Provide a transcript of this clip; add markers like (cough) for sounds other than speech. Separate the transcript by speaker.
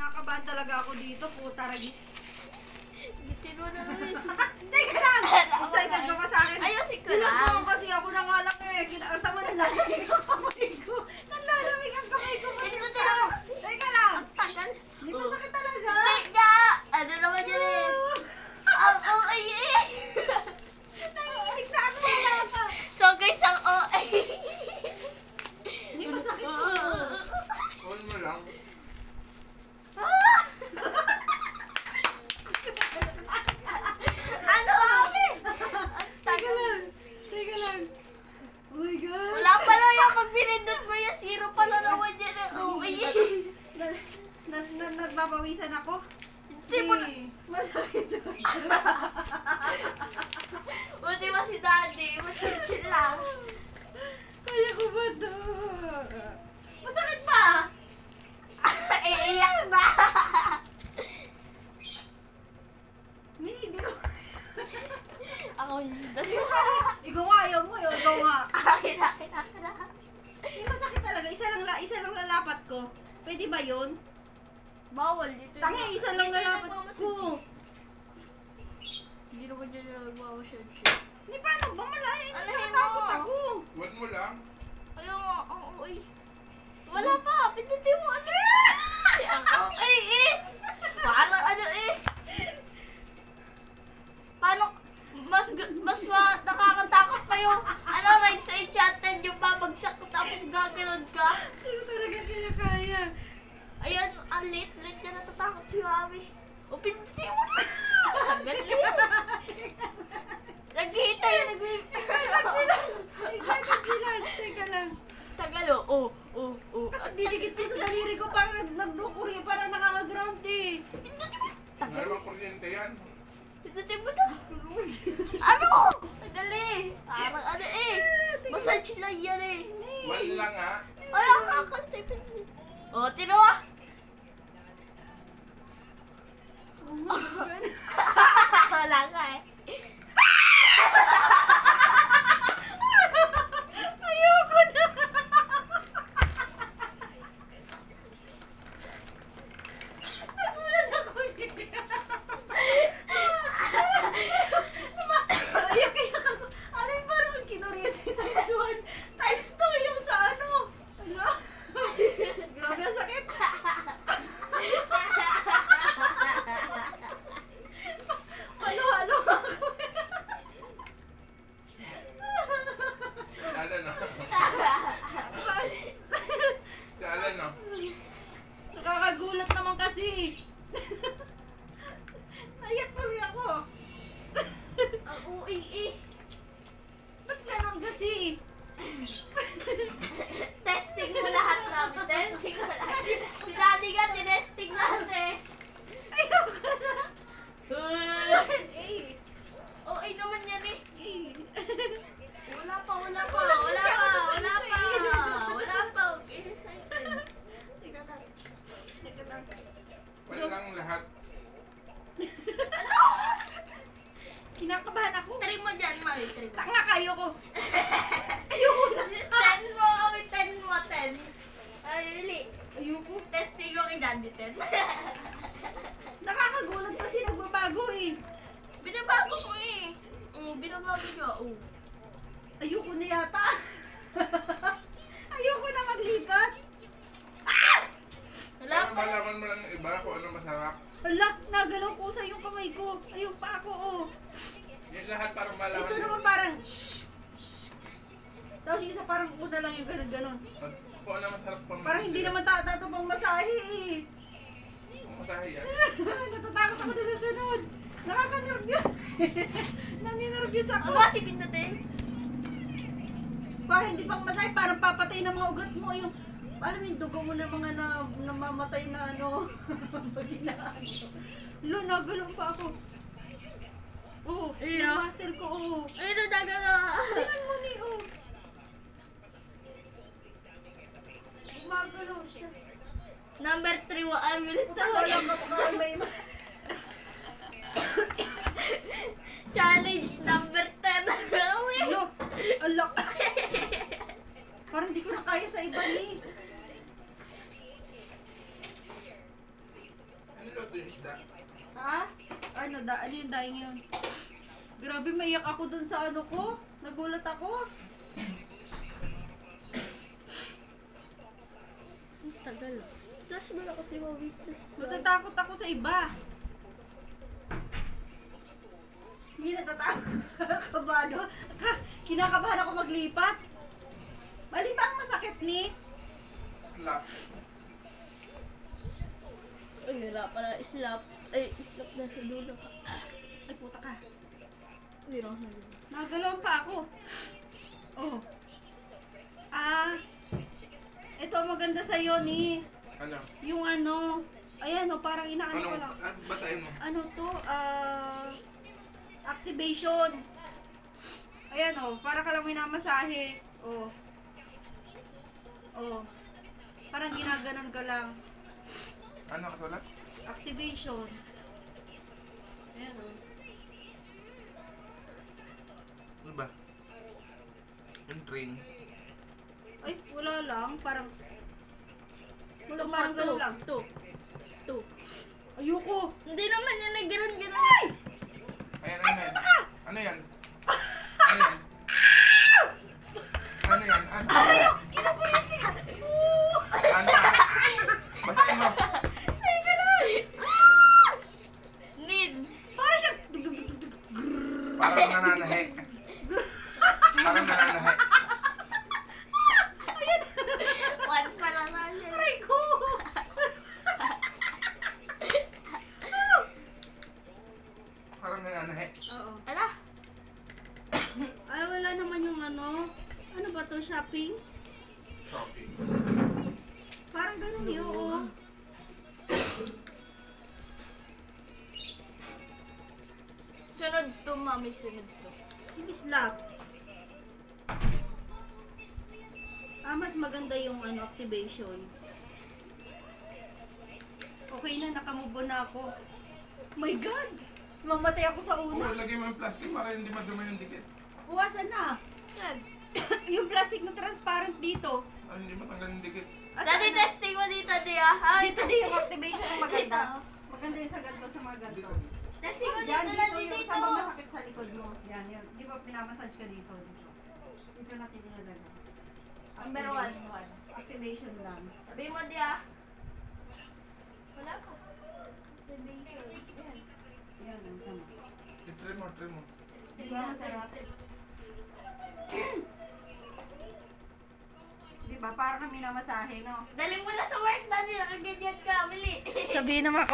Speaker 1: Kinakabahan talaga ako dito, puta ragis.
Speaker 2: Gitin mo na naman. (laughs)
Speaker 1: Teka lang! Excited ka ba sa akin?
Speaker 2: Ayusin ko
Speaker 1: Sinasama
Speaker 2: lang.
Speaker 1: kasi ako na nga lang eh. Kinarta mo na lalamig (laughs) ang kamay ko. Nalalamig ang kamay ko.
Speaker 2: Ito
Speaker 1: Bakit
Speaker 2: talaga.
Speaker 1: Teka lang!
Speaker 2: Tagal.
Speaker 1: Di ba sakit talaga?
Speaker 2: Hindi nga. Ano naman yun eh. Ang OA eh.
Speaker 1: Nanginginig na ako wala ka.
Speaker 2: So guys, ang OA.
Speaker 1: Di ba sakit to?
Speaker 3: Huwag mo lang.
Speaker 2: Ah! ano kami?
Speaker 1: Teka lang. Teka lang. Oh my God.
Speaker 2: Wala pa na yung pag pinindot mo yung zero pa na naman yan ang OA.
Speaker 1: Na, na, na, nagbabawisan ako.
Speaker 2: Hindi mo na.
Speaker 1: Masakit. (laughs)
Speaker 2: Buti ba si daddy? Mas chill lang.
Speaker 1: Kaya ko ba to? Masakit ba? (laughs)
Speaker 2: Iiyak na.
Speaker 1: Hindi, hindi ko.
Speaker 2: Ako yun.
Speaker 1: Ikaw nga, ayaw mo yun. Ikaw nga.
Speaker 2: Akin, akin, akin, akin.
Speaker 1: Hindi masakit talaga. Isa lang, la- isa lang lalapat ko. Pwede ba yun?
Speaker 2: Bawal dito.
Speaker 1: Tangi, isa lang lalapat ko.
Speaker 2: Hindi naman yun yung nagmamassage.
Speaker 1: Hindi paano ba malaya? Natatakot
Speaker 2: mo.
Speaker 1: ako.
Speaker 3: Huwag mo lang.
Speaker 2: Ayaw nga, ang OA. Wala pa, pindutin mo ano (laughs) Ang OA eh. Parang ano eh. Paano, mas, gu- mas ma, nakakatakot pa yung, ano, ride sa enchanted, yung babagsak ko tapos gaganon ka.
Speaker 1: Hindi ko talaga kaya kaya.
Speaker 2: Ayan, ang late, late ka natatakot si Mami. Pindutin mo na. Galing. Nagkita yun,
Speaker 1: Excited sila. Excited sila. Teka lang.
Speaker 2: Tagalo, oh, oh, oh.
Speaker 1: Kasi dinikit ko sa daliri ko parang nagdukuri, parang nakaka-ground eh.
Speaker 2: Pindutin mo.
Speaker 3: Ano naman kuryente yan?
Speaker 2: Pindutin mo na. Ano? Tagali. Parang ano eh. Massage lang yan eh.
Speaker 3: Huwag lang ha.
Speaker 2: Ay, ang kakasay pindutin. Oh, tinawa. Wala ka eh.
Speaker 1: Ayoko na. Nagulat ako eh. Iyak-iyak ako. Ano yung parang kinuryente sa kasuhan? Times 2 yung sa ano. Ano? Grabe ang sakit. Halo-halo ako.
Speaker 3: Kala na. Kala na.
Speaker 1: Nakakagulat naman kasi. Naiyak tuloy ako.
Speaker 2: Ang uwi eh.
Speaker 1: Ba't ganon kasi?
Speaker 2: Testing mo lahat namin. Testing mo lahat. Si Daddy ka, tinesting lahat eh.
Speaker 1: Ayoko na.
Speaker 2: Eh. Oh, ay naman yan eh. Wala pa, wala pa, wala pa, wala pa. Wala pa. Okay, excited.
Speaker 1: Teka lang. Teka lang.
Speaker 3: Lahat.
Speaker 1: Kinakabahan ako.
Speaker 2: Try mo dyan, Mami. Try mo.
Speaker 1: Tanga kayo ko. Ayoko na.
Speaker 2: Ten mo kami, ten mo, ten. Ay, Willy.
Speaker 1: Ayoko.
Speaker 2: Testing ko kay Daddy, ten.
Speaker 1: Nakakagulat kasi nagbabago eh.
Speaker 2: Binabago mo eh. Oo, binabago niya. Oo.
Speaker 1: Ayoko na yata. (laughs) Ayoko na maglipat.
Speaker 3: Para
Speaker 2: pa.
Speaker 3: malaman mo lang yung iba kung ano masarap.
Speaker 1: Hala, nagalaw ko sa yung kamay ko. Ayun pa ako oh.
Speaker 3: Yan lahat para malaman
Speaker 1: Ito naman parang shh, shh. Tapos yung isa parang una lang yung ganun ganon.
Speaker 3: Kung ano masarap pang
Speaker 1: Parang hindi naman tatato pang masahe eh.
Speaker 3: Masahe yan. (laughs)
Speaker 1: Natatakot ako na sa sunod. Nakaka-nervyos. (laughs) Naninervyos ako.
Speaker 2: Ang kasi pindutin.
Speaker 1: Parang hindi pang masahe, parang papatay ng mga ugat mo. Yung, alam yung dugo mo na mga na, namamatay na ano. (laughs) Pag na ano. Lo, nagulong pa ako. Oo, oh,
Speaker 2: Ayun,
Speaker 1: yung
Speaker 2: oh.
Speaker 1: muscle ko, oo. Oh.
Speaker 2: Ayun nagagawa.
Speaker 1: Tingnan mo ni, oh. Gumagalaw siya.
Speaker 2: Number 3, wa ang bilis na
Speaker 1: Wala (laughs)
Speaker 2: Challenge number 10. Uwi.
Speaker 1: Lo, alak. Parang di ko na kaya sa iba ni.
Speaker 3: Isda.
Speaker 1: Ha? Ano, da, ano yung daing yun? Grabe, maiyak ako dun sa ano ko. Nagulat ako.
Speaker 2: Ang tagal. Flash mo na kasi mawis.
Speaker 1: Natatakot ako sa iba. Hindi natatakot. (laughs) Kabado. (laughs) Kinakabahan ako maglipat. Mali ba ang masakit ni?
Speaker 3: Slap.
Speaker 2: Ay, wala pala. Islap. Ay, islap na sa dulo.
Speaker 1: Ay, puta ka.
Speaker 2: Hindi na ako nagano.
Speaker 1: Nagalaw pa ako. Oh. Ah. Ito ang maganda sa'yo ni.
Speaker 3: Ano?
Speaker 1: Yung ano. Ayan o, parang inaano ko
Speaker 3: Anong,
Speaker 1: lang.
Speaker 3: ah, basahin mo.
Speaker 1: Ano to? Ah. activation. Ayan o, para ka lang minamasahe. Oh. Oh. Parang ginaganon ka lang.
Speaker 3: Ano kasulat?
Speaker 1: Activation. Ayan o.
Speaker 3: Ano ba? Yung train.
Speaker 1: Ay, wala lang. Parang,
Speaker 2: Wala
Speaker 1: parang ganun lang.
Speaker 2: Ito.
Speaker 1: Ayoko.
Speaker 2: Hindi naman yan. Nagganon-ganon.
Speaker 3: Ayan, ano yan? Ano yan? Ano yan? Ano yan? Ano?
Speaker 1: Kinukulit ka!
Speaker 3: Ano? Basahin mo.
Speaker 2: Need.
Speaker 1: Para siya...
Speaker 3: Parang nananahe. Parang nananahe.
Speaker 2: Once pa lang na siya.
Speaker 1: Aray ko!
Speaker 3: Parang nananahe.
Speaker 1: Oo.
Speaker 2: Ala.
Speaker 1: Ay, wala naman yung ano. To? Shopping?
Speaker 3: Shopping.
Speaker 1: Parang ganun yun, oo.
Speaker 2: Sunod to, mami. Sunod to.
Speaker 1: Yung slap. Ah, mas maganda yung ano, activation. Okay na, nakamove on na ako. My God! Mamatay ako sa
Speaker 3: Oo,
Speaker 1: una.
Speaker 3: lagay mo yung plastic para hindi madumi yung dikit.
Speaker 1: Uwasan na.
Speaker 2: Yan. (coughs)
Speaker 1: yung plastic na transparent dito.
Speaker 3: Para hindi matanggal yung dikit.
Speaker 2: Daddy,
Speaker 1: na?
Speaker 2: testing mo dito, di ah. Ha?
Speaker 1: Dito din yung activation ang maganda.
Speaker 2: Dito.
Speaker 1: Maganda yung sa ganito sa mga ganito.
Speaker 3: Dito.
Speaker 2: Testing mo
Speaker 1: Diyan,
Speaker 2: dito,
Speaker 1: dito,
Speaker 2: daddy,
Speaker 1: yung
Speaker 2: dito.
Speaker 1: sa mga masakit sa likod mo. Yan, yan. Di ba pinamassage ka dito? Dito natin nilalagay.
Speaker 2: Number one. one.
Speaker 1: Activation lang.
Speaker 2: Sabi mo, di ah. Wala ka. Activation. Yan.
Speaker 1: Yan, ang sama.
Speaker 3: I-try mo, try mo.
Speaker 1: Di ba masarap? (coughs) (coughs) Ba? Parang kami namasahe, no?
Speaker 2: Daling mo na sa work, daddy. Nakaganyan ka. Mali.
Speaker 1: Sabihin naman